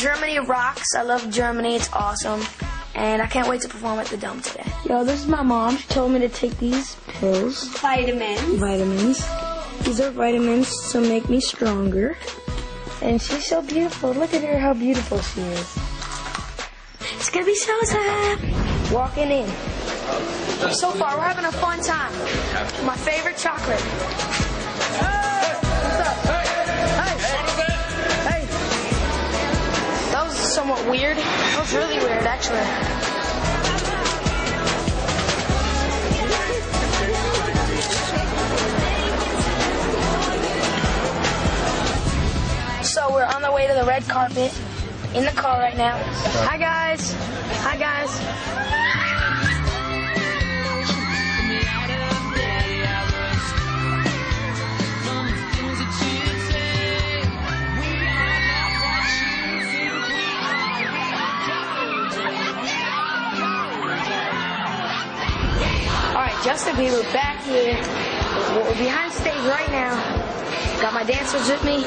Germany rocks. I love Germany. It's awesome. And I can't wait to perform at the Dome today. Yo, this is my mom. She told me to take these pills. Vitamins. Vitamins. These are vitamins to make me stronger. And she's so beautiful. Look at her, how beautiful she is. It's gonna be so sad. Walking in. So far, we're having a fun time. My favorite chocolate. Somewhat weird. That was really weird, actually. So we're on the way to the red carpet in the car right now. Hi guys. Hi Justin Bieber back here. We're behind stage right now. Got my dancers with me.